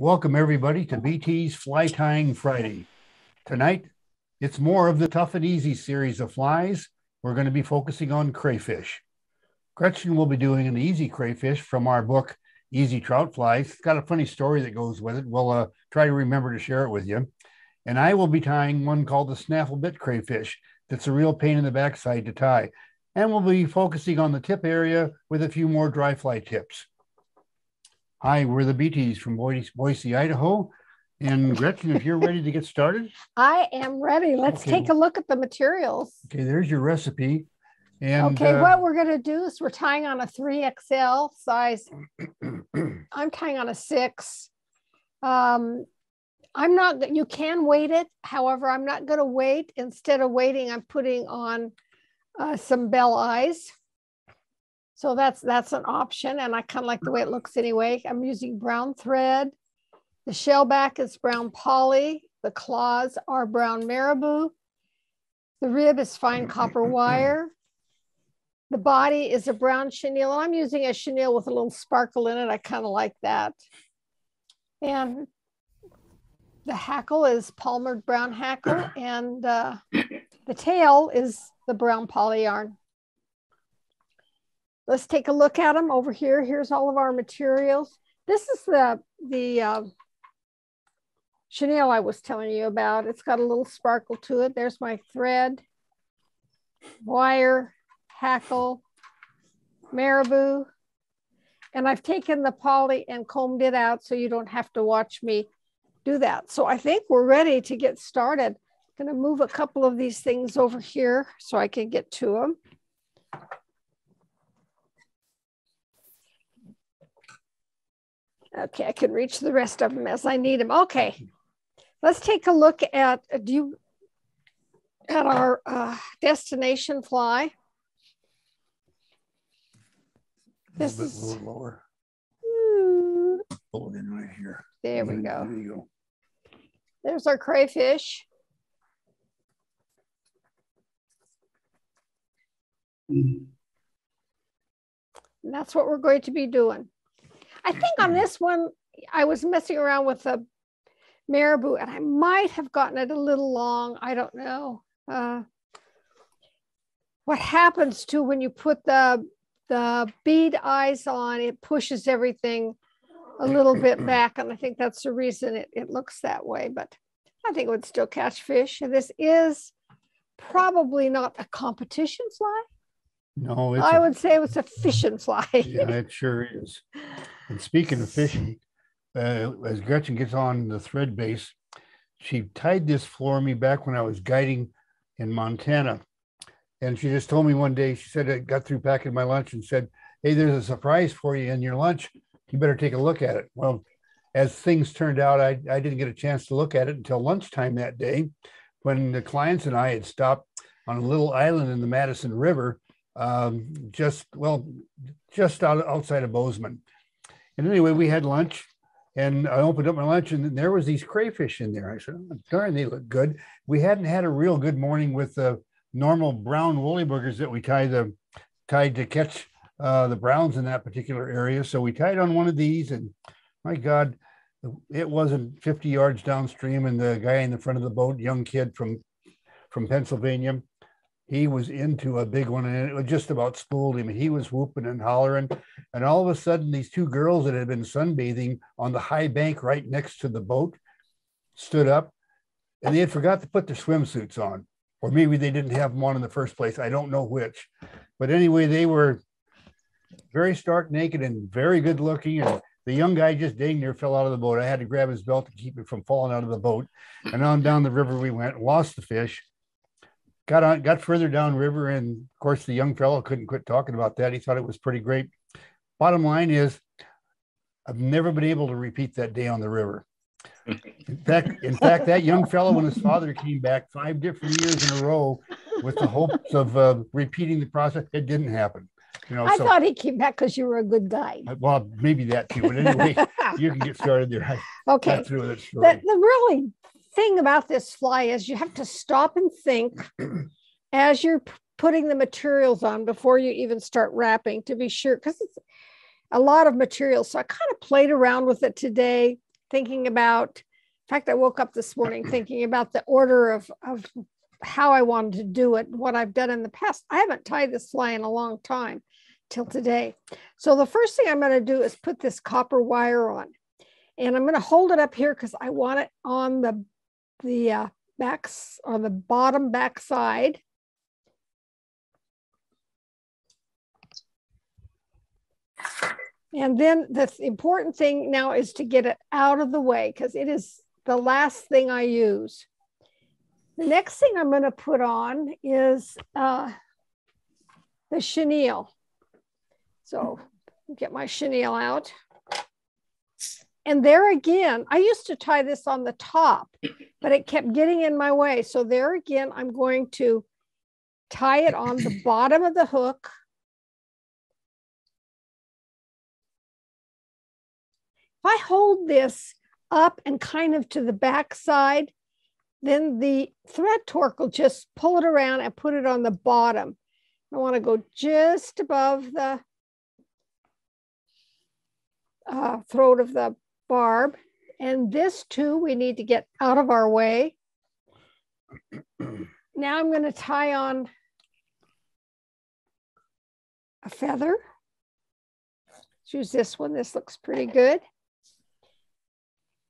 Welcome, everybody, to BT's Fly Tying Friday. Tonight, it's more of the Tough and Easy series of flies. We're going to be focusing on crayfish. Gretchen will be doing an easy crayfish from our book, EZY Trout Flies. It's got a funny story that goes with it. We'll uh, try to remember to share it with you. And I will be tying one called the snaffle bit crayfish that's a real pain in the backside to tie. And we'll be focusing on the tip area with a few more dry fly tips. Hi, we're the BTs from Boise, Boise, Idaho. And Gretchen, if you're ready to get started. I am ready. Let's okay. take a look at the materials. Okay, there's your recipe. And okay, uh, what we're going to do is we're tying on a 3XL size. I'm tying on a six. Um, I'm not, you can weight it. However, I'm not going to weight. Instead of weighting, I'm putting on uh, some bell eyes. So that's that's an option, and I kind of like the way it looks anyway. I'm using brown thread. The shell back is brown poly. The claws are brown marabou. The rib is fine copper wire. The body is a brown chenille, I'm using a chenille with a little sparkle in it. I kind of like that. And the hackle is palmered brown hackle, and uh, the tail is the brown poly yarn. Let's take a look at them over here. Here's all of our materials. This is the, the uh, chenille I was telling you about. It's got a little sparkle to it. There's my thread, wire, hackle, marabou. And I've taken the poly and combed it out so you don't have to watch me do that. So I think we're ready to get started. I'm gonna move a couple of these things over here so I can get to them. Okay, I can reach the rest of them as I need them. Okay, let's take a look at uh, do you at our uh, destination fly. This is a little lower. Pull it in right here. There we go. There you go. There's our crayfish. And that's what we're going to be doing. I think on this one, I was messing around with the marabou and I might have gotten it a little long. I don't know. Uh, what happens to when you put the the bead eyes on, it pushes everything a little bit back. And I think that's the reason it, it looks that way. But I think it would still catch fish. And this is probably not a competition fly. No, I a, would say it was a fishing fly. yeah, it sure is. And speaking of fishing, uh, as Gretchen gets on the thread base, she tied this for me back when I was guiding in Montana. And she just told me one day, she said, I got through packing my lunch and said, Hey, there's a surprise for you in your lunch. You better take a look at it. Well, as things turned out, I, I didn't get a chance to look at it until lunchtime that day when the clients and I had stopped on a little island in the Madison River, um, just, well, just out, outside of Bozeman. And anyway, we had lunch and I opened up my lunch and there was these crayfish in there. I said, oh, darn, they look good. We hadn't had a real good morning with the normal brown woolly boogers that we tie the tied to catch uh, the browns in that particular area. So we tied on one of these and my God, it wasn't 50 yards downstream. And the guy in the front of the boat, young kid from from Pennsylvania, he was into a big one and it just about spooled him. He was whooping and hollering. And all of a sudden, these two girls that had been sunbathing on the high bank right next to the boat stood up and they had forgot to put their swimsuits on. Or maybe they didn't have them on in the first place. I don't know which. But anyway, they were very stark naked and very good looking. And the young guy just dang near fell out of the boat. I had to grab his belt to keep it from falling out of the boat. And on down the river we went, lost the fish got on, got further down river, and of course the young fellow couldn't quit talking about that. He thought it was pretty great. Bottom line is, I've never been able to repeat that day on the river. In fact, in fact, that young fellow, and his father came back five different years in a row with the hopes of uh, repeating the process, it didn't happen. You know, I so, thought he came back because you were a good guy. Well, maybe that too. But anyway, you can get started there. I okay. Through the, the really thing about this fly is you have to stop and think as you're putting the materials on before you even start wrapping to be sure because it's a lot of material so i kind of played around with it today thinking about, in fact, I woke up this morning thinking about the order of, of how I wanted to do it, what I've done in the past. I haven't tied this fly in a long time till today. So the first thing I'm going to do is put this copper wire on. And I'm going to hold it up here because I want it on the, the uh, backs on the bottom back side. And then the important thing now is to get it out of the way because it is the last thing I use. The next thing I'm going to put on is uh, the chenille. So get my chenille out. And there again, I used to tie this on the top, but it kept getting in my way. So there again, I'm going to tie it on the bottom of the hook. If I hold this up and kind of to the back side, then the thread torque will just pull it around and put it on the bottom. I want to go just above the uh, throat of the barb. And this too, we need to get out of our way. now I'm going to tie on a feather. Let's use this one. This looks pretty good.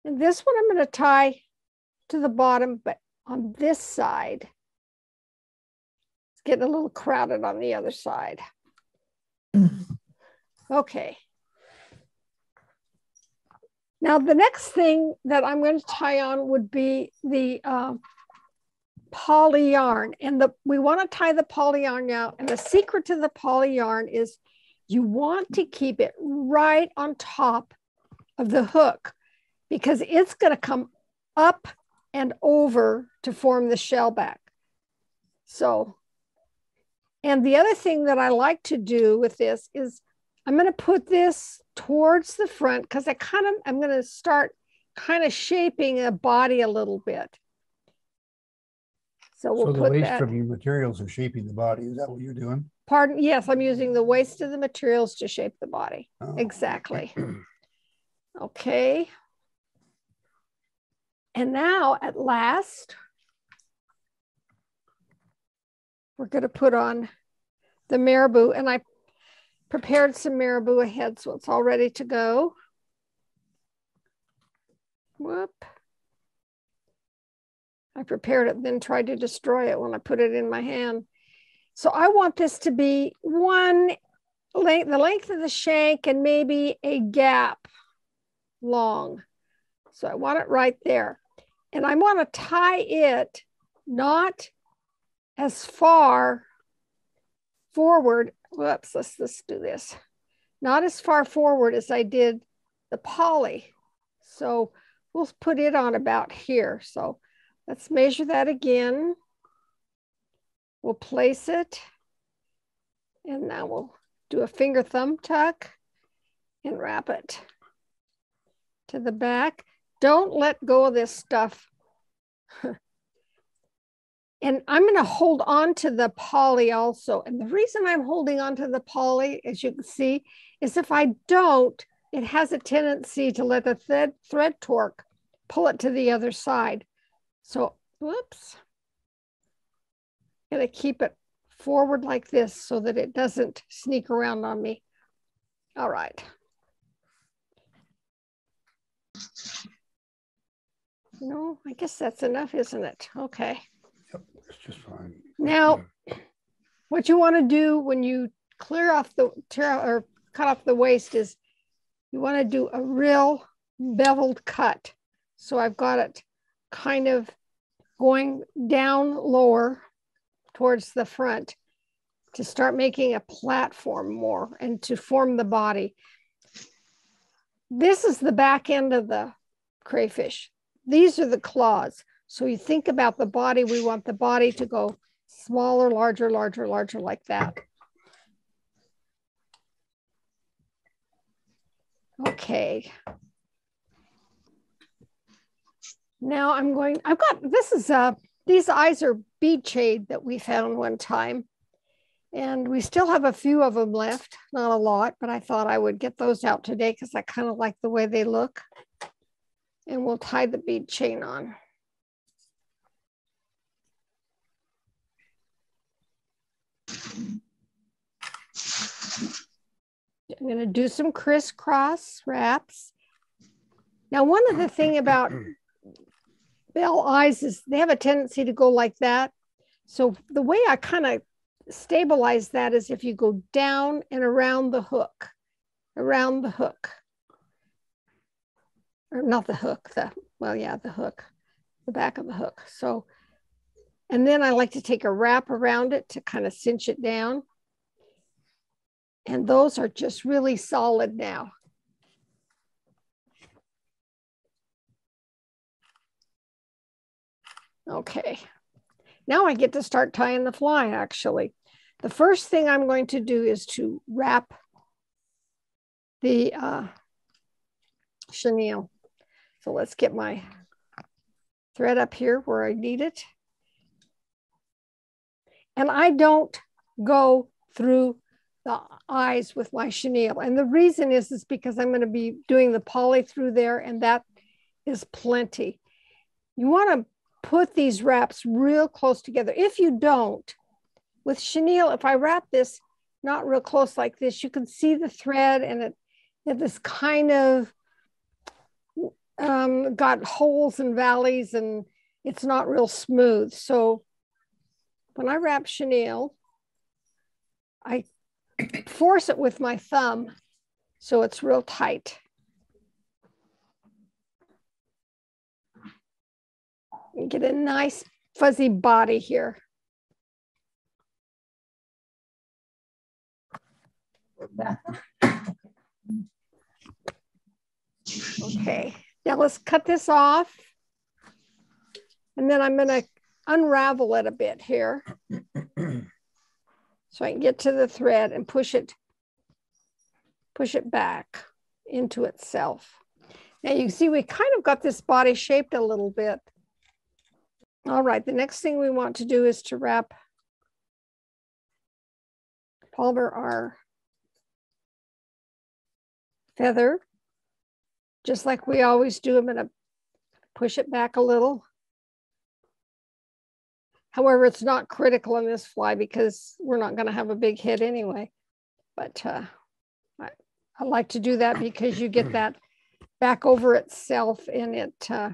And this one I'm going to tie to the bottom, but on this side. It's getting a little crowded on the other side. Mm. Okay. Now, the next thing that I'm going to tie on would be the uh, poly yarn. And the, we want to tie the poly yarn now. And the secret to the poly yarn is you want to keep it right on top of the hook because it's going to come up and over to form the shell back. So, and the other thing that I like to do with this is I'm going to put this towards the front because I kind of, I'm going to start kind of shaping a body a little bit. So we'll so the waste that. from your materials are shaping the body. Is that what you're doing? Pardon? Yes, I'm using the waste of the materials to shape the body. Oh. Exactly. okay. And now at last, we're going to put on the marabou. And I prepared some marabou ahead, so it's all ready to go. Whoop. I prepared it, then tried to destroy it when I put it in my hand. So I want this to be one length, the length of the shank and maybe a gap long. So I want it right there. And I want to tie it not as far forward whoops, let's, let's do this. Not as far forward as I did the poly. So we'll put it on about here. So let's measure that again. We'll place it. And now we'll do a finger thumb tuck and wrap it to the back. Don't let go of this stuff And I'm going to hold on to the poly also. And the reason I'm holding on to the poly, as you can see, is if I don't, it has a tendency to let the thread, thread torque pull it to the other side. So, whoops. I'm going to keep it forward like this so that it doesn't sneak around on me. All right. No, I guess that's enough, isn't it? Okay. It's just fine. Now, what you want to do when you clear off the tear or cut off the waste is you want to do a real beveled cut. So I've got it kind of going down lower towards the front to start making a platform more and to form the body. This is the back end of the crayfish. These are the claws. So you think about the body, we want the body to go smaller, larger, larger, larger like that. Okay. Now I'm going, I've got, this is, uh, these eyes are bead chain that we found one time. And we still have a few of them left, not a lot, but I thought I would get those out today because I kind of like the way they look. And we'll tie the bead chain on. I'm going to do some crisscross wraps. Now, one of the thing about bell eyes is they have a tendency to go like that. So the way I kind of stabilize that is if you go down and around the hook, around the hook, or not the hook, the, well, yeah, the hook, the back of the hook. So, and then I like to take a wrap around it to kind of cinch it down. And those are just really solid now. Okay, now I get to start tying the fly actually. The first thing I'm going to do is to wrap the uh, chenille. So let's get my thread up here where I need it. And I don't go through the eyes with my chenille. And the reason is, is because I'm going to be doing the poly through there and that is plenty. You want to put these wraps real close together. If you don't, with chenille, if I wrap this not real close like this, you can see the thread and it, it this kind of um, got holes and valleys and it's not real smooth. So when I wrap chenille, I force it with my thumb so it's real tight. And get a nice fuzzy body here. Okay, now let's cut this off. And then I'm gonna unravel it a bit here. So I can get to the thread and push it, push it back into itself. Now you can see we kind of got this body shaped a little bit. All right, the next thing we want to do is to wrap Palmer our feather, just like we always do. I'm gonna push it back a little. However, it's not critical in this fly because we're not gonna have a big hit anyway. But uh, I, I like to do that because you get that back over itself and it uh,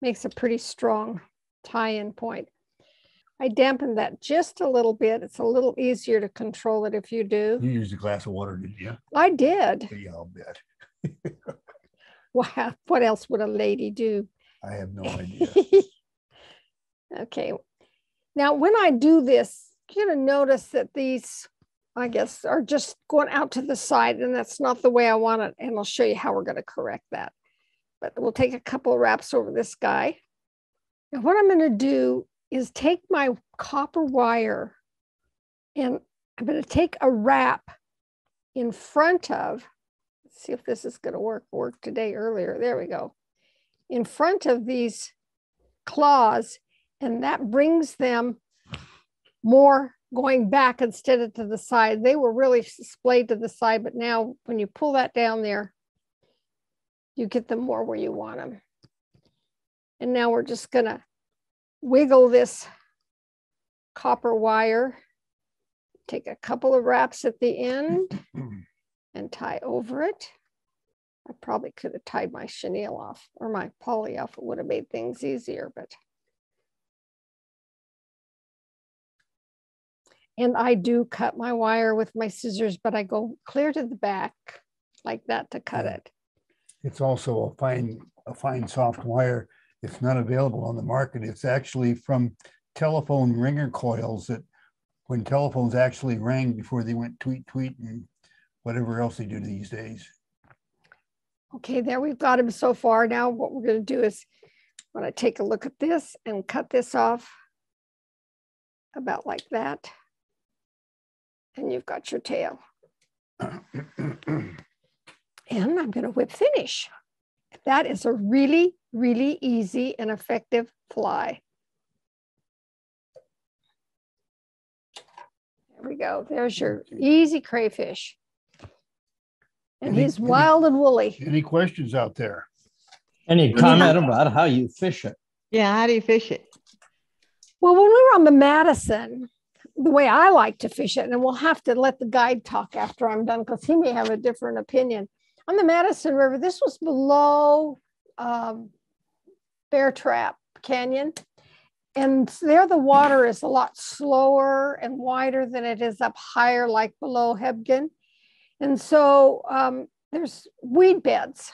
makes a pretty strong tie-in point. I dampened that just a little bit. It's a little easier to control it if you do. You used a glass of water, didn't you? I did. Yeah, I'll bet. Wow, what else would a lady do? I have no idea. Okay. Now, when I do this, you're going to notice that these, I guess, are just going out to the side, and that's not the way I want it. And I'll show you how we're going to correct that. But we'll take a couple of wraps over this guy. And what I'm going to do is take my copper wire and I'm going to take a wrap in front of, let's see if this is going to work, work today earlier. There we go. In front of these claws, and that brings them more going back instead of to the side. They were really splayed to the side, but now when you pull that down there, you get them more where you want them. And now we're just going to wiggle this copper wire, take a couple of wraps at the end and tie over it. I probably could have tied my chenille off or my poly off. It would have made things easier, but. And I do cut my wire with my scissors, but I go clear to the back like that to cut it. It's also a fine, a fine soft wire it's not available on the market. It's actually from telephone ringer coils that when telephones actually rang before they went tweet, tweet, and whatever else they do these days. Okay, there we've got him so far. Now what we're going to do is I'm going to take a look at this and cut this off about like that. And you've got your tail. and I'm going to whip finish. That is a really, really easy and effective fly. There we go. There's your easy crayfish. And Any- he's any- wild and woolly. Any questions out there? Any comment about how you fish it? Yeah, how do you fish it? Well, when we were on the Madison, the way I like to fish it, and we'll have to let the guide talk after I'm done because he may have a different opinion. On the Madison River, this was below um, Bear Trap Canyon. And there, the water is a lot slower and wider than it is up higher, like below Hebgen. And so um, there's weed beds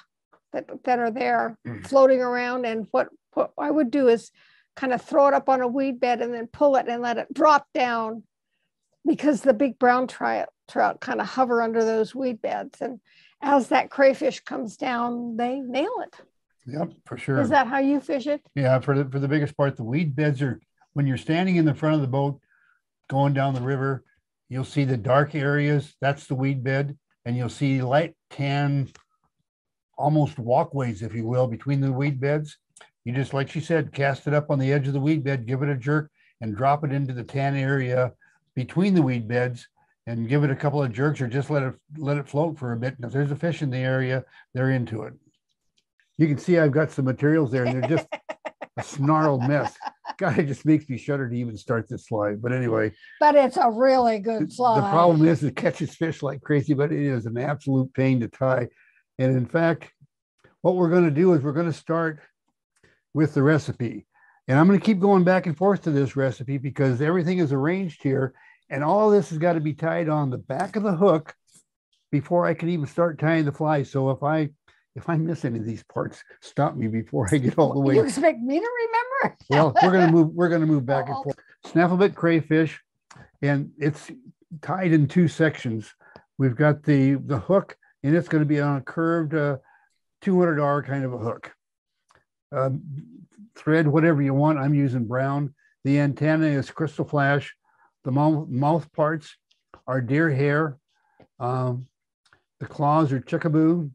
that, that are there Mm. floating around. And what, what I would do is kind of throw it up on a weed bed and then pull it and let it drop down because the big brown trout, trout kind of hover under those weed beds. And as that crayfish comes down, they nail it. Yep, for sure. Is that how you fish it? Yeah, for the for the biggest part, the weed beds are when you're standing in the front of the boat going down the river, you'll see the dark areas. That's the weed bed, and you'll see light tan, almost walkways, if you will, between the weed beds. You just like she said, cast it up on the edge of the weed bed, give it a jerk, and drop it into the tan area between the weed beds, and give it a couple of jerks, or just let it let it float for a bit. And if there's a fish in the area, they're into it. You can see I've got some materials there, and they're just a snarled mess. God, it just makes me shudder to even start this slide. But anyway, But it's a really good slide. the problem is it catches fish like crazy, but it is an absolute pain to tie. And in fact, what we're going to do is we're going to start with the recipe. And I'm going to keep going back and forth to this recipe because everything is arranged here. And all this has got to be tied on the back of the hook before I can even start tying the fly. So if I if I miss any of these parts, stop me before I get all the way You expect me to remember? well, we're gonna move, we're gonna move back and Oh. forth. Snaffle Bit crayfish, and it's tied in two sections. We've got the, the hook, and it's gonna be on a curved, uh, 200 R kind of a hook. Um, Thread, whatever you want, I'm using brown. The antenna is crystal flash. The mouth, mouth parts are deer hair. Um, the claws are chickaboo.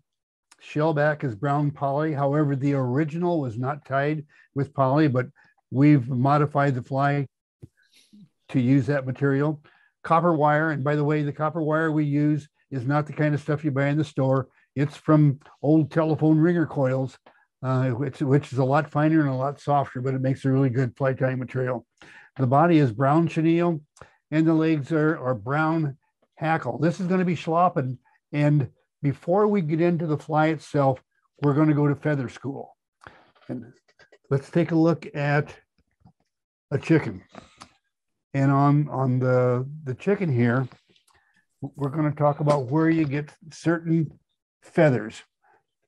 Shellback is brown poly. However, the original was not tied with poly, but we've modified the fly to use that material. Copper wire, and by the way, the copper wire we use is not the kind of stuff you buy in the store. It's from old telephone ringer coils, uh, which, which is a lot finer and a lot softer, but it makes a really good fly tying material. The body is brown chenille, and the legs are, are brown hackle. This is going to be schlappen, and before we get into the fly itself, we're going to go to feather school. And let's take a look at a chicken. And on, on the, the chicken here, we're going to talk about where you get certain feathers.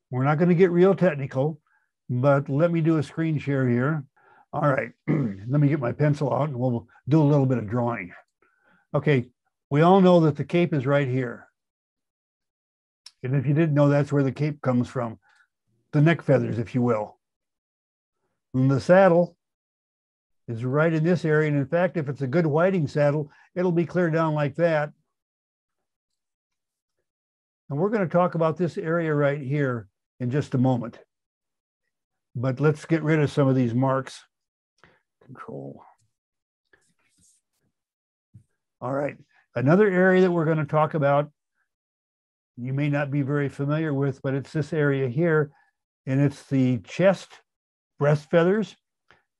We're not going to get real technical, but let me do a screen share here. All right, let me get my pencil out and we'll do a little bit of drawing. Okay, we all know that the cape is right here. And if you didn't know, that's where the cape comes from, the neck feathers, if you will. And the saddle is right in this area. And in fact, if it's a good whiting saddle, it'll be clear down like that. And we're going to talk about this area right here in just a moment. But let's get rid of some of these marks. Control. All right. Another area that we're going to talk about, you may not be very familiar with, but it's this area here. And it's the chest breast feathers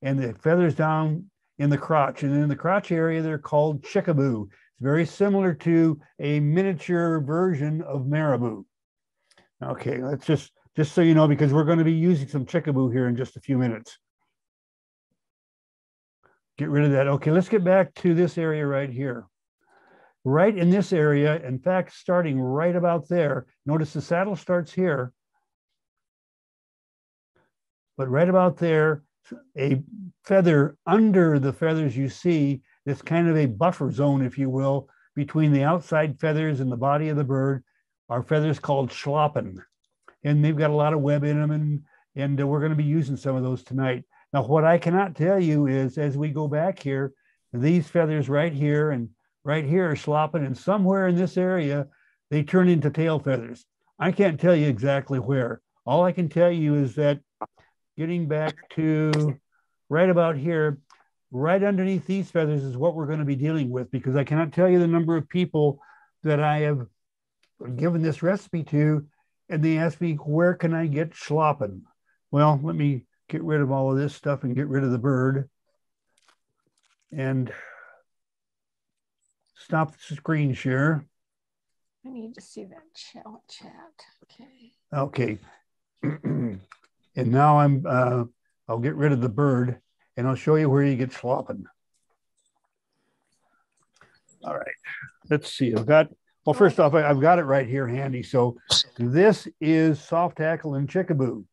and the feathers down in the crotch. And in the crotch area, they're called chickaboo. It's very similar to a miniature version of marabou. Okay, let's just, just so you know, because we're going to be using some chickaboo here in just a few minutes. Get rid of that. Okay, let's get back to this area right here. Right in this area, in fact, starting right about there, notice the saddle starts here. But right about there, a feather under the feathers you see, that's kind of a buffer zone, if you will, between the outside feathers and the body of the bird, are feathers called schlappen. And they've got a lot of web in them, and, and uh, we're going to be using some of those tonight. Now, what I cannot tell you is as we go back here, these feathers right here and right here are schlappen, and somewhere in this area, they turn into tail feathers. I can't tell you exactly where. All I can tell you is that getting back to right about here, right underneath these feathers is what we're going to be dealing with because I cannot tell you the number of people that I have given this recipe to, and they ask me, where can I get schlappen? Well, let me get rid of all of this stuff and get rid of the bird and stop the screen share. I need to see that chat. Okay. Okay. and now I'm, uh, I'll get rid of the bird and I'll show you where you get schlappen. All right, let's see. I've got, well, first off, I've got it right here handy. So this is soft tackle and chickaboo.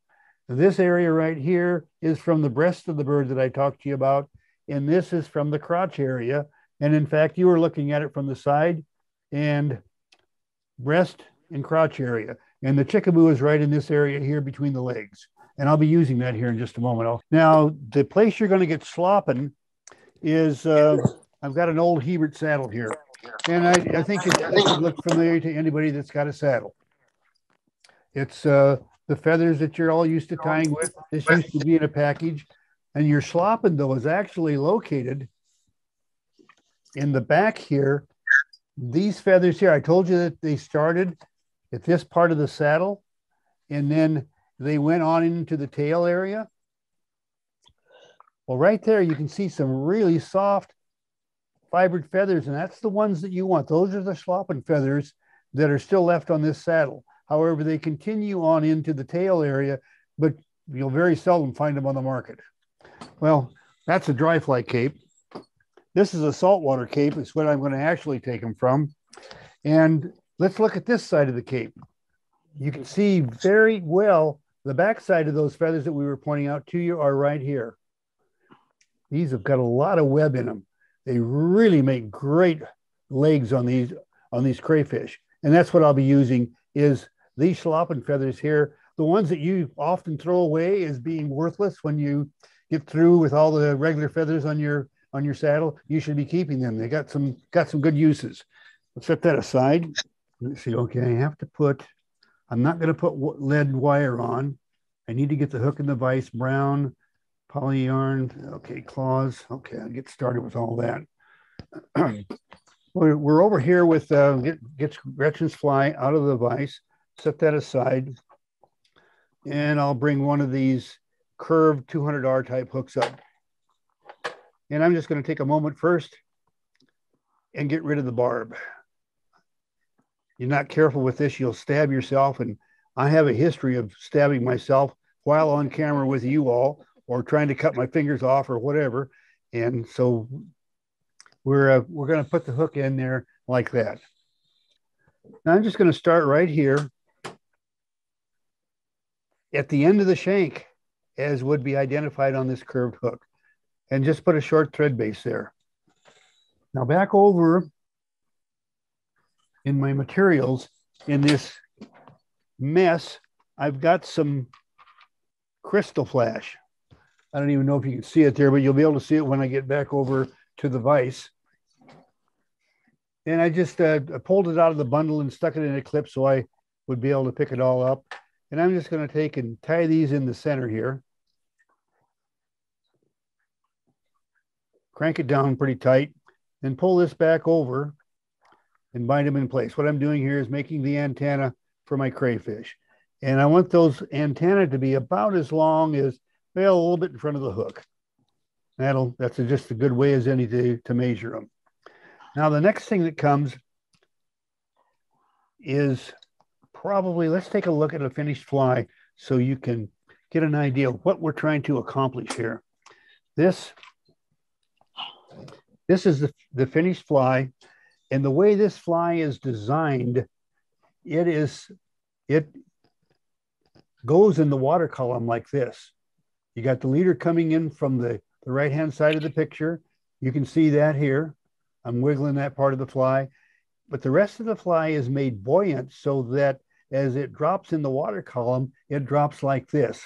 This area right here is from the breast of the bird that I talked to you about. And this is from the crotch area. And in fact, you were looking at it from the side and breast and crotch area. And the chickaboo is right in this area here between the legs. And I'll be using that here in just a moment. Now, the place you're going to get schlappen is uh, I've got an old Hebert saddle here. And I, I think it, it look familiar to anybody that's got a saddle. It's uh, the feathers that you're all used to tying with. This used to be in a package. And your schlappen, though, is actually located in the back here. These feathers here, I told you that they started at this part of the saddle and then they went on into the tail area. Well, right there, you can see some really soft fibered feathers, and that's the ones that you want. Those are the schlappen feathers that are still left on this saddle. However, they continue on into the tail area, but you'll very seldom find them on the market. Well, that's a dry fly cape. This is a saltwater cape. It's what I'm going to actually take them from. And let's look at this side of the cape. You can see very well the back side of those feathers that we were pointing out to you are right here. These have got a lot of web in them. They really make great legs on these on these crayfish. And that's what I'll be using is these schlappen feathers here. The ones that you often throw away as being worthless when you get through with all the regular feathers on your on your saddle, you should be keeping them. They got some got some good uses. Let's set that aside. Let's see. Okay, I have to put. I'm not going to put lead wire on. I need to get the hook and the vise brown, poly yarn. Okay, claws. Okay, I'll get started with all that. we're, we're over here with uh, get, get Gretchen's fly out of the vise. Set that aside, and I'll bring one of these curved 200R type hooks up. And I'm just going to take a moment first and get rid of the barb. You're not careful with this, you'll stab yourself. And I have a history of stabbing myself while on camera with you all or trying to cut my fingers off or whatever. And so we're, uh, we're going to put the hook in there like that. Now I'm just going to start right here at the end of the shank as would be identified on this curved hook and just put a short thread base there. Now back over in my materials in this mess, I've got some crystal flash. I don't even know if you can see it there, but you'll be able to see it when I get back over to the vise. And I just uh, pulled it out of the bundle and stuck it in a clip so I would be able to pick it all up. And I'm just going to take and tie these in the center here. Crank it down pretty tight and pull this back over and bind them in place. What I'm doing here is making the antenna for my crayfish. And I want those antennae to be about as long as, well, a little bit in front of the hook. That'll, that's just a good way as any to, to measure them. Now, the next thing that comes is probably, let's take a look at a finished fly so you can get an idea of what we're trying to accomplish here. This, this is the, the finished fly. And the way this fly is designed, it is, it goes in the water column like this. You got the leader coming in from the, the right-hand side of the picture. You can see that here. I'm wiggling that part of the fly. But the rest of the fly is made buoyant so that as it drops in the water column, it drops like this.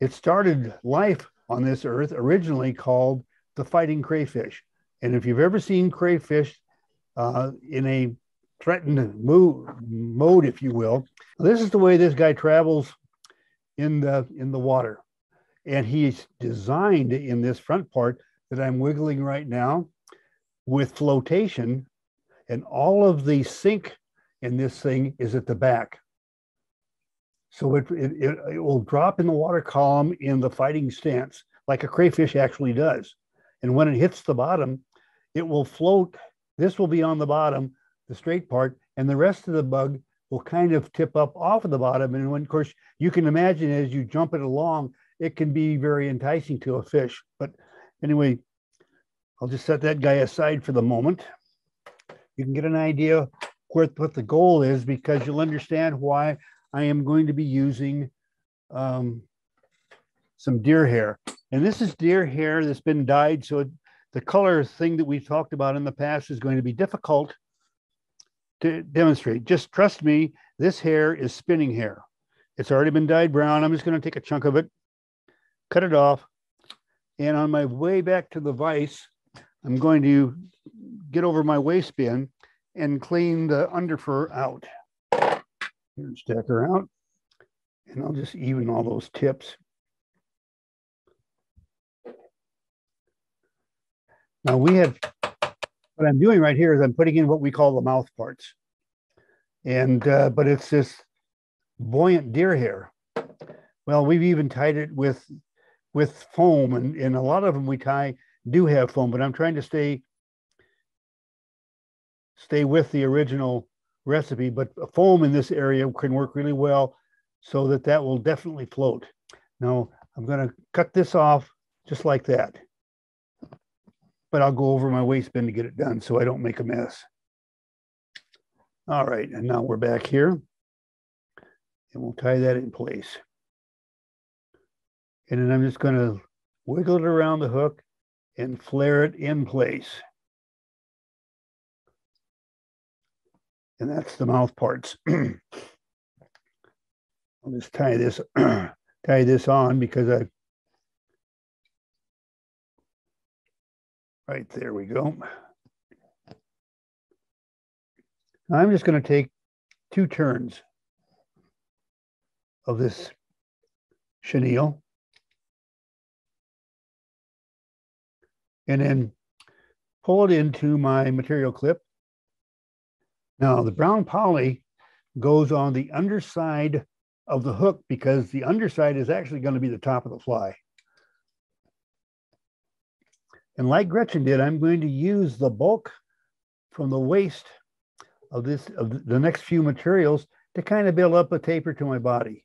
It started life on this earth originally called the fighting crayfish. And if you've ever seen crayfish uh, in a threatened mood, mode, if you will, this is the way this guy travels in the in the water. And he's designed in this front part that I'm wiggling right now with flotation, and all of the sink in this thing is at the back. So it, it, it, will drop in the water column in the fighting stance, like a crayfish actually does. And when it hits the bottom, it will float. This will be on the bottom, the straight part, and the rest of the bug will kind of tip up off of the bottom. And when, of course, you can imagine as you jump it along, it can be very enticing to a fish. But anyway, I'll just set that guy aside for the moment. You can get an idea what, what the goal is because you'll understand why I am going to be using um, some deer hair. And this is deer hair that's been dyed. So it, the color thing that we talked about in the past is going to be difficult to demonstrate. Just trust me, this hair is spinning hair. It's already been dyed brown. I'm just going to take a chunk of it, cut it off. And on my way back to the vise, I'm going to get over my waste bin and clean the underfur out. Here, stack her out. And I'll just even all those tips. Now we have, what I'm doing right here is I'm putting in what we call the mouth parts. And, uh, but it's this buoyant deer hair. Well, we've even tied it with, with foam and, and a lot of them we tie do have foam, but I'm trying to stay, stay with the original recipe, but foam in this area can work really well so that that will definitely float. Now I'm going to cut this off just like that but I'll go over my waste bin to get it done so I don't make a mess. All right, and now we're back here and we'll tie that in place. And then I'm just gonna wiggle it around the hook and flare it in place. And that's the mouth parts. I'll just tie this, tie this on because I Right, there we go. I'm just going to take two turns of this chenille and then pull it into my material clip. Now the brown poly goes on the underside of the hook because the underside is actually going to be the top of the fly. And like Gretchen did, I'm going to use the bulk from the waste of this of the next few materials to kind of build up a taper to my body.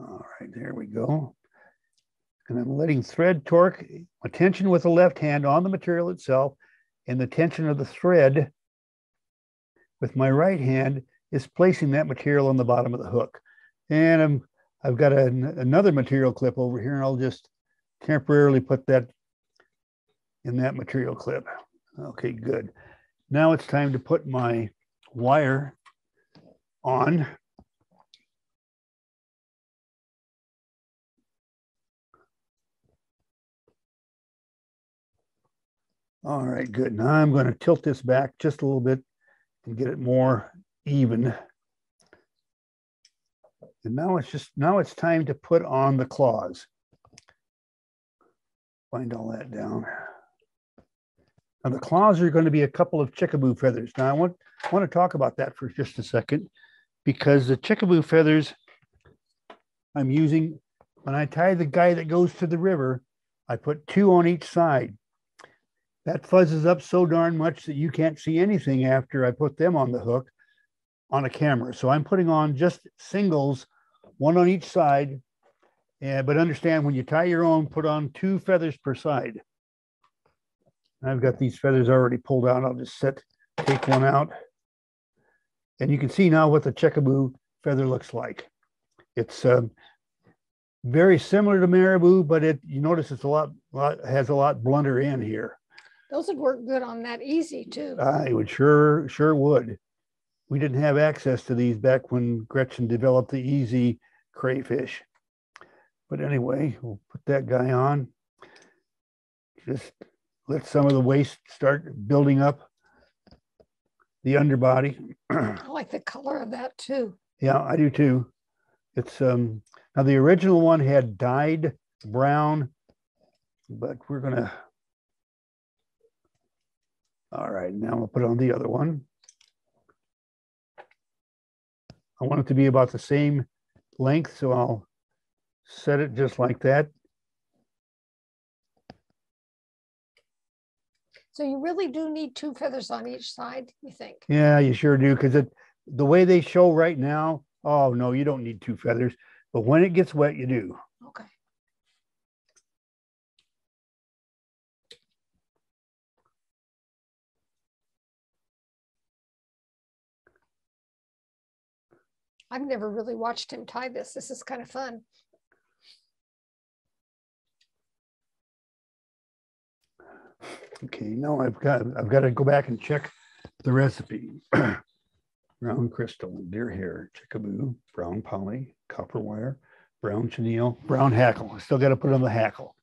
All right, there we go. And I'm letting thread torque, my tension with the left hand on the material itself, and the tension of the thread with my right hand is placing that material on the bottom of the hook. And I'm, I've got an, another material clip over here and I'll just temporarily put that in that material clip. Okay, good. Now it's time to put my wire on. All right, good. Now I'm going to tilt this back just a little bit and get it more even. And now it's just, now it's time to put on the claws. Find all that down. Now the claws are going to be a couple of chickaboo feathers. Now I want, I want to talk about that for just a second because the chickaboo feathers I'm using, when I tie the guy that goes to the river, I put two on each side. That fuzzes up so darn much that you can't see anything after I put them on the hook on a camera. So I'm putting on just singles, one on each side. And, but understand when you tie your own, put on two feathers per side. I've got these feathers already pulled out. I'll just set, take one out. And you can see now what the chickaboo feather looks like. It's um, very similar to marabou, but it you notice it's a lot, lot has a lot blunter end here. Those would work good on that easy too. I would sure, sure would we didn't have access to these back when Gretchen developed the easy crayfish. But anyway, we'll put that guy on. Just let some of the waste start building up the underbody. I like the color of that too. Yeah, I do too. It's um now the original one had dyed brown, but we're gonna All right, now I'll put on the other one. I want it to be about the same length, so I'll set it just like that. So you really do need two feathers on each side, you think? Yeah, you sure do, because the way they show right now, oh no, you don't need two feathers. But when it gets wet, you do. I've never really watched him tie this. This is kind of fun. Okay, now I've got I've got to go back and check the recipe. brown crystal, deer hair, chickabou, brown poly, copper wire, brown chenille, brown hackle. I still got to put on the hackle.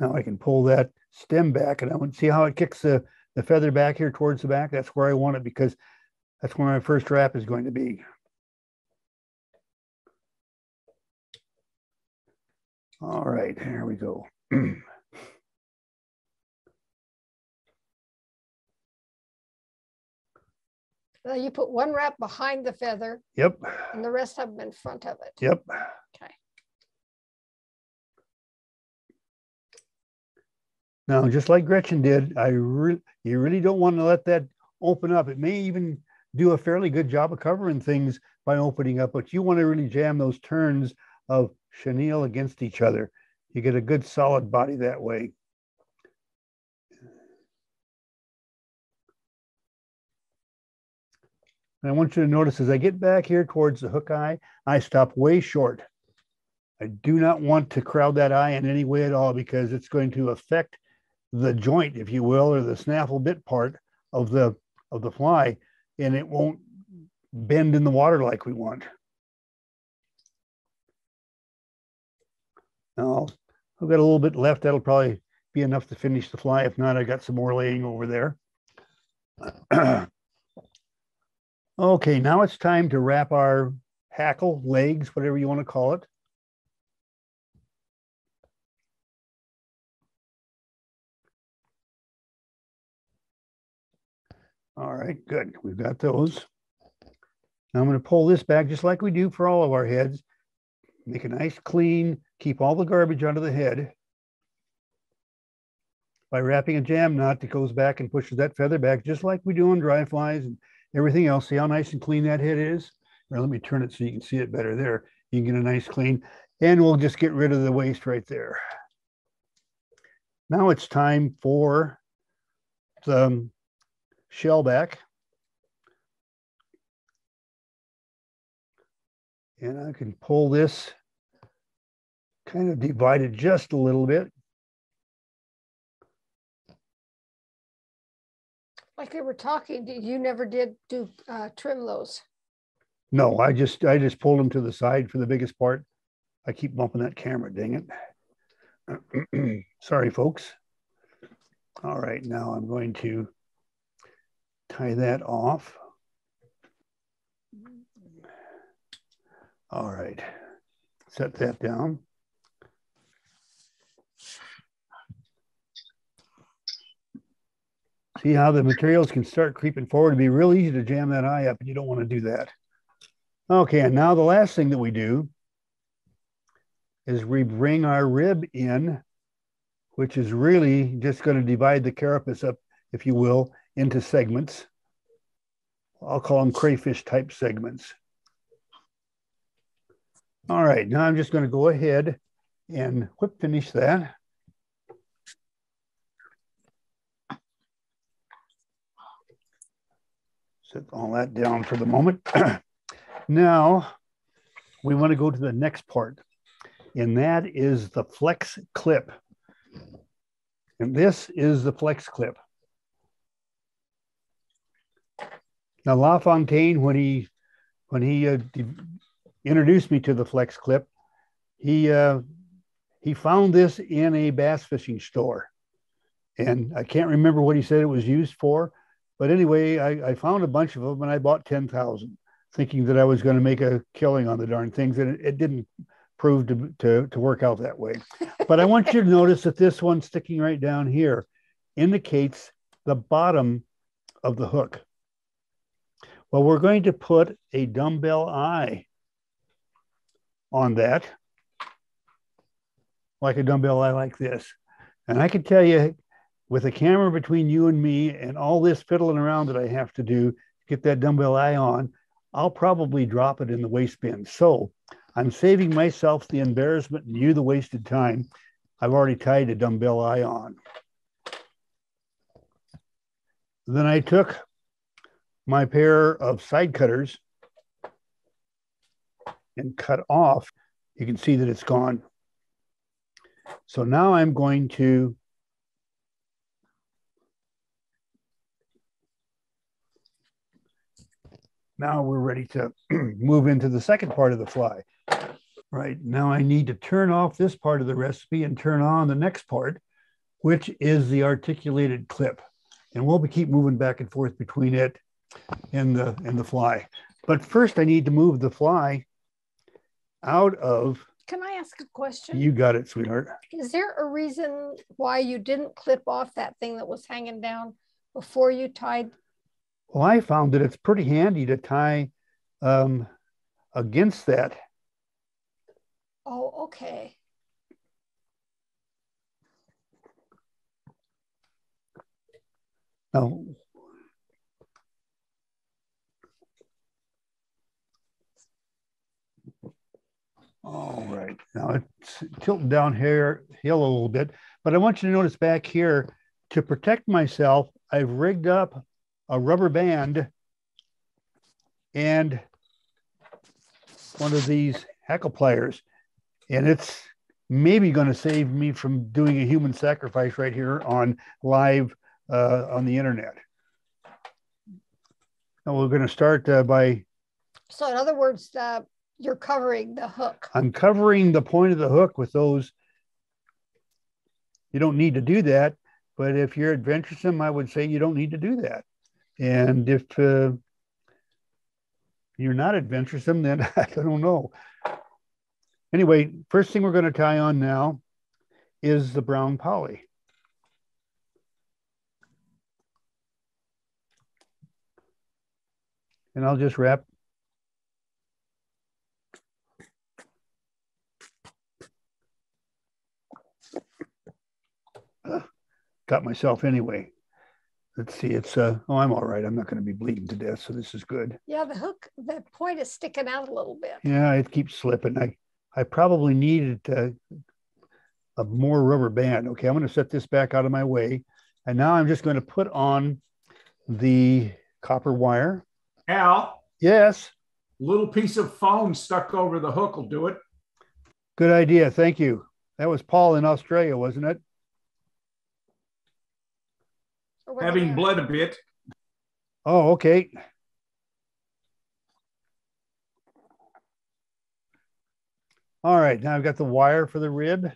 Now I can pull that stem back and I want to see how it kicks the, the feather back here towards the back. That's where I want it because that's where my first wrap is going to be. All right, here we go. Now you put one wrap behind the feather Yep, and the rest of them in front of it. yep. Okay. Now, just like Gretchen did, I really, you really don't want to let that open up. It may even do a fairly good job of covering things by opening up, but you want to really jam those turns of chenille against each other. You get a good solid body that way. And I want you to notice as I get back here towards the hook eye, I stop way short. I do not want to crowd that eye in any way at all because it's going to affect the joint, if you will, or the snaffle bit part of the of the fly, and it won't bend in the water like we want. Now, I've got a little bit left. That'll probably be enough to finish the fly. If not, I got some more laying over there. okay, now it's time to wrap our hackle, legs, whatever you want to call it. All right, good. We've got those. Now I'm going to pull this back just like we do for all of our heads. Make a nice clean, keep all the garbage of the head. By wrapping a jam knot that goes back and pushes that feather back, just like we do on dry flies and everything else. See how nice and clean that head is? Or let me turn it so you can see it better there. You can get a nice clean, and we'll just get rid of the waste right there. Now it's time for the shell back. And I can pull this kind of divided just a little bit. Like we were talking, you never did do uh, trim those. No, I just I just pulled them to the side for the biggest part. I keep bumping that camera, dang it. Sorry, folks. All right, now I'm going to tie that off. All right, set that down. See how the materials can start creeping forward. It'd be real easy to jam that eye up, and you don't want to do that. Okay, and now the last thing that we do is we bring our rib in, which is really just going to divide the carapace up, if you will, into segments. I'll call them crayfish type segments. All right, now I'm just going to go ahead and whip finish that. Set all that down for the moment. now we want to go to the next part, and that is the flex clip. And this is the flex clip. Now LaFontaine, when he when he uh, introduced me to the flex clip, he uh, he found this in a bass fishing store, and I can't remember what he said it was used for, but anyway, I, I found a bunch of them and I bought ten thousand, thinking that I was going to make a killing on the darn things, and it, it didn't prove to, to to work out that way. but I want you to notice that this one sticking right down here indicates the bottom of the hook. Well, we're going to put a dumbbell eye on that, like a dumbbell eye like this. And I can tell you, with a camera between you and me and all this fiddling around that I have to do to get that dumbbell eye on, I'll probably drop it in the waste bin. So I'm saving myself the embarrassment and you the wasted time. I've already tied a dumbbell eye on. Then I took my pair of side cutters and cut off. You can see that it's gone. So now I'm going to now we're ready to move into the second part of the fly. Right now I need to turn off this part of the recipe and turn on the next part, which is the articulated clip. And we'll be keep moving back and forth between it and the and the fly. But first I need to move the fly out of Can I ask a question? you got it, sweetheart. Is there a reason why you didn't clip off that thing that was hanging down before you tied? Well, I found that it's pretty handy to tie um, against that. Oh, okay. Now, all right, now it's tilting down here hill a little bit, but I want you to notice back here to protect myself, I've rigged up a rubber band and one of these hackle pliers, and it's maybe going to save me from doing a human sacrifice right here on live uh, on the internet. And we're going to start uh, by So in other words, uh, you're covering the hook. I'm covering the point of the hook with those. You don't need to do that, but if you're adventuresome, I would say you don't need to do that. And if uh, you're not adventuresome, then I don't know. Anyway, first thing we're going to tie on now is the brown poly. And I'll just wrap got myself anyway. Let's see, it's uh oh, I'm all right. I'm not going to be bleeding to death, so this is good. Yeah, the hook, the point is sticking out a little bit. Yeah, it keeps slipping. I I probably needed uh, a more rubber band. Okay, I'm going to set this back out of my way, and now I'm just going to put on the copper wire. Al, Yes, little piece of foam stuck over the hook will do it. good idea. Thank you. That was Paul in Australia, wasn't it? Or whatever. Having bled a bit, Oh, okay. All right, now I've got the wire for the rib.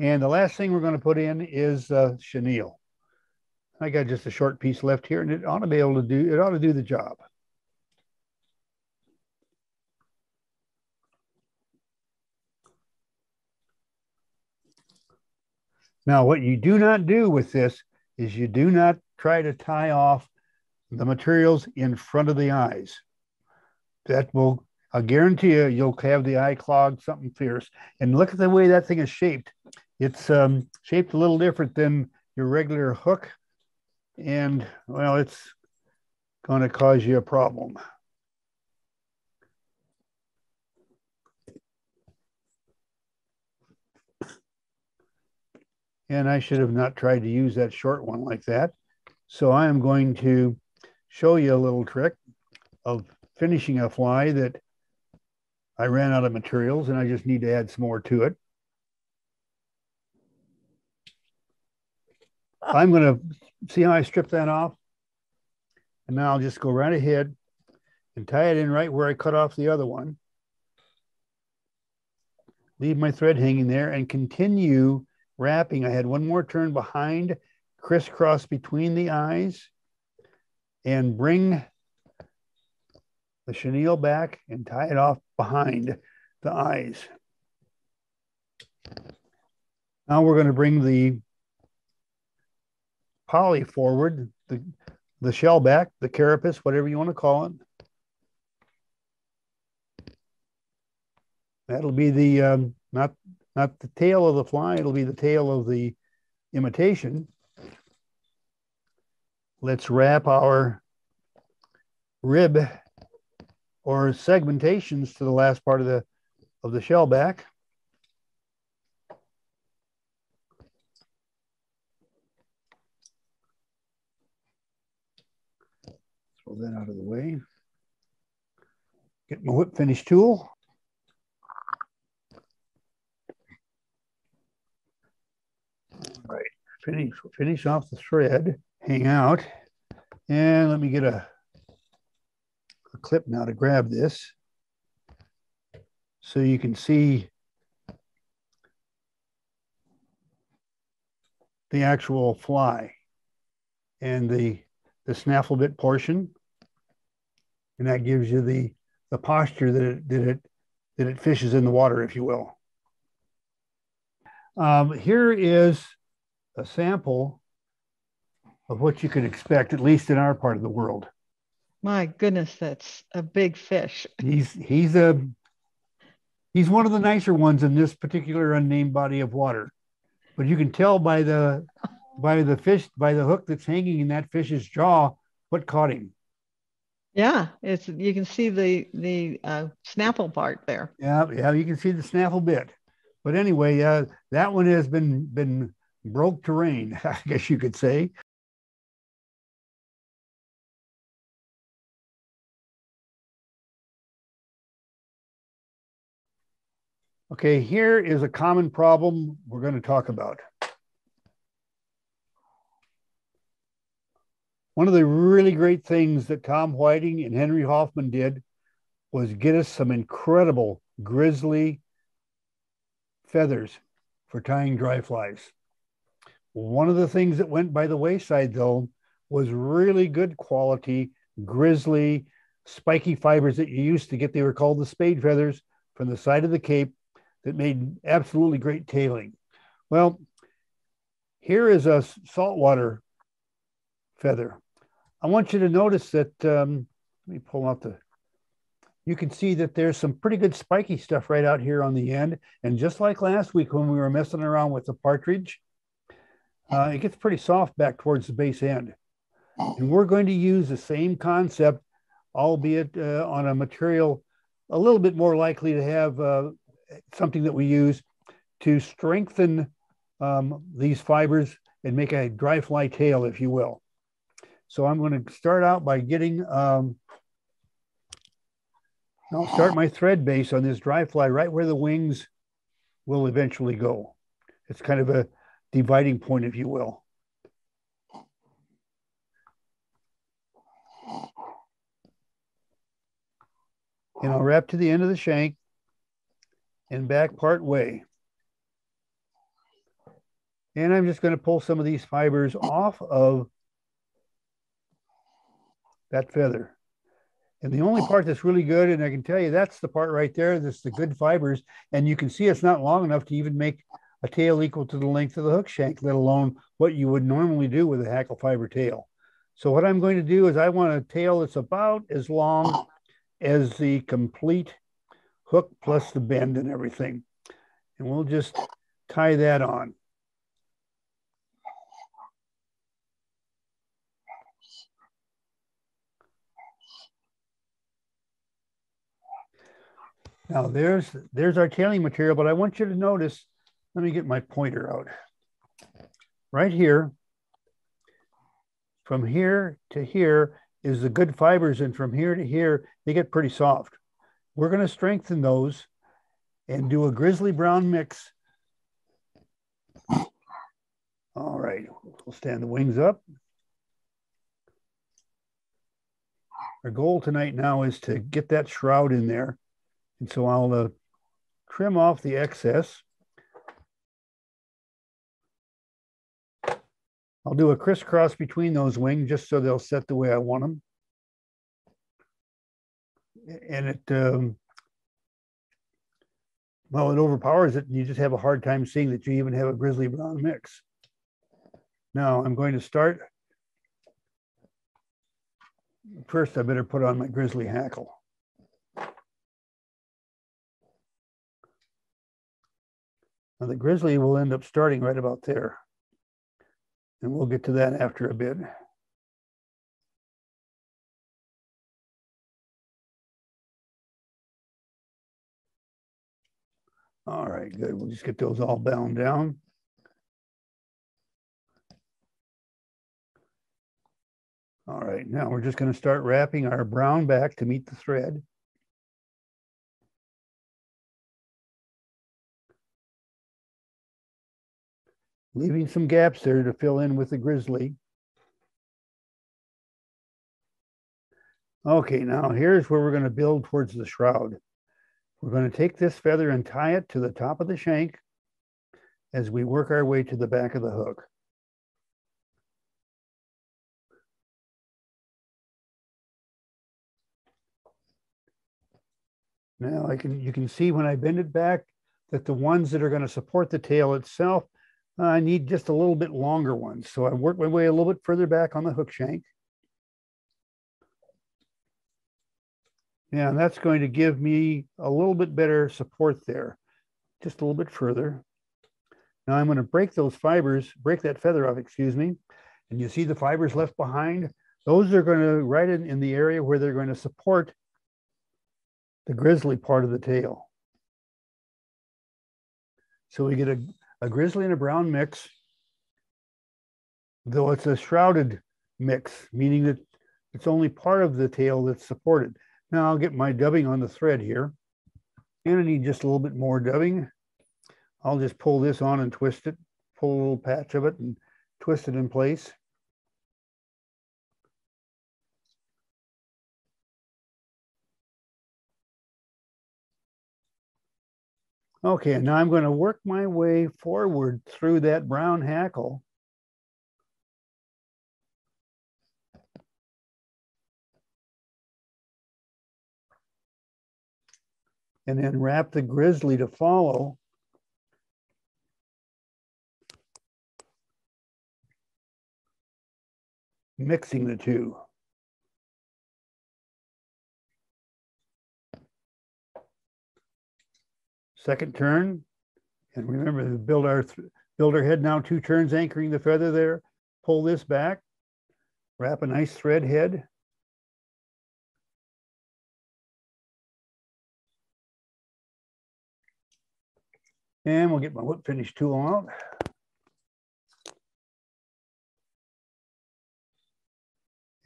And the last thing we're going to put in is uh, chenille. I got just a short piece left here and it ought to be able to do, it ought to do the job. Now, what you do not do with this is you do not try to tie off the materials in front of the eyes. That will, I guarantee you, you'll have the eye clogged, something fierce. And look at the way that thing is shaped. It's um, shaped a little different than your regular hook. And well, it's going to cause you a problem. And I should have not tried to use that short one like that. So I am going to show you a little trick of finishing a fly that I ran out of materials and I just need to add some more to it. Ah. I'm going to see how I strip that off. And now I'll just go right ahead and tie it in right where I cut off the other one. Leave my thread hanging there and continue wrapping. I had one more turn behind, crisscross between the eyes, and bring the chenille back and tie it off behind the eyes. Now we're going to bring the poly forward, the, the shell back, the carapace, whatever you want to call it. That'll be the, um, not, not the tail of the fly, it'll be the tail of the imitation. Let's wrap our rib or segmentations to the last part of the, of the shell back. Throw that out of the way. Get my whip finish tool. All right, finish, finish off the thread, hang out. And let me get a, a clip now to grab this. So you can see the actual fly and the the snaffle bit portion. And that gives you the, the posture that it, that it, that it fishes in the water, if you will. Um, here is a sample of what you can expect, at least in our part of the world. My goodness, that's a big fish. He's he's a he's one of the nicer ones in this particular unnamed body of water, but you can tell by the by the fish by the hook that's hanging in that fish's jaw what caught him. Yeah, it's you can see the the uh, snaffle part there. Yeah, yeah, you can see the snaffle bit. But anyway, uh, that one has been been broke terrain, I guess you could say. Okay, here is a common problem we're going to talk about. One of the really great things that Tom Whiting and Henry Hoffman did was get us some incredible grizzly feathers for tying dry flies. One of the things that went by the wayside, though, was really good quality grizzly spiky fibers that you used to get. They were called the spade feathers from the side of the Cape that made absolutely great tailing. Well, here is a saltwater feather. I want you to notice that, um, let me pull out the, you can see that there's some pretty good spiky stuff right out here on the end. And just like last week when we were messing around with the partridge, uh, it gets pretty soft back towards the base end. And we're going to use the same concept, albeit uh, on a material a little bit more likely to have uh, something that we use to strengthen um, these fibers and make a dry fly tail, if you will. So I'm going to start out by getting, um, I'll start my thread base on this dry fly right where the wings will eventually go. It's kind of a dividing point, if you will. And I'll wrap to the end of the shank and back part way. And I'm just going to pull some of these fibers off of that feather. And the only part that's really good, and I can tell you that's the part right there, that's the good fibers. And you can see it's not long enough to even make a tail equal to the length of the hook shank, let alone what you would normally do with a hackle fiber tail. So what I'm going to do is I want a tail that's about as long as the complete hook plus the bend and everything. And we'll just tie that on. Now there's there's our tailing material, but I want you to notice, let me get my pointer out. Right here, from here to here is the good fibers, and from here to here, they get pretty soft. We're going to strengthen those and do a grizzly brown mix. All right, we'll stand the wings up. Our goal tonight now is to get that shroud in there and so I'll uh, trim off the excess. I'll do a crisscross between those wings just so they'll set the way I want them. And it, um, well, it overpowers it and you just have a hard time seeing that you even have a grizzly brown mix. Now I'm going to start. First, I better put on my grizzly hackle. Now the grizzly will end up starting right about there. And we'll get to that after a bit. All right, good. We'll just get those all bound down. All right, now we're just going to start wrapping our brown back to meet the thread. Leaving some gaps there to fill in with the grizzly. Okay, now here's where we're going to build towards the shroud. We're going to take this feather and tie it to the top of the shank as we work our way to the back of the hook. Now I can, you can see when I bend it back that the ones that are going to support the tail itself, I need just a little bit longer ones. So I work my way a little bit further back on the hook shank. And that's going to give me a little bit better support there, just a little bit further. Now I'm going to break those fibers, break that feather off, excuse me. And you see the fibers left behind? Those are going to right in, in the area where they're going to support the grizzly part of the tail. So we get a, a grizzly and a brown mix, though it's a shrouded mix, meaning that it's only part of the tail that's supported. Now I'll get my dubbing on the thread here. And I need just a little bit more dubbing. I'll just pull this on and twist it, pull a little patch of it and twist it in place. Okay, now I'm going to work my way forward through that brown hackle. And then wrap the grizzly to follow. Mixing the two. Second turn. And remember to build our, build our head now two turns anchoring the feather there. Pull this back, wrap a nice thread head. And we'll get my whip finish tool out.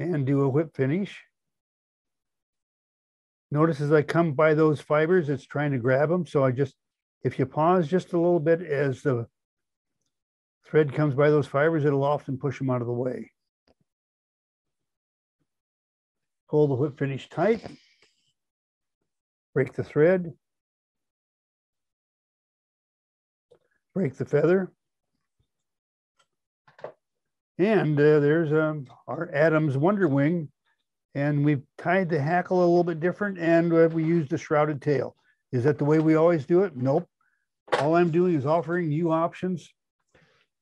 And do a whip finish. Notice as I come by those fibers, it's trying to grab them. So I just, if you pause just a little bit as the thread comes by those fibers, it'll often push them out of the way. Pull the whip finish tight, break the thread, break the feather. And uh, there's um, our Adams Wonder Wing and we've tied the hackle a little bit different and uh, we used a shrouded tail. Is that the way we always do it? Nope. All I'm doing is offering you options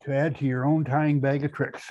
to add to your own tying bag of tricks.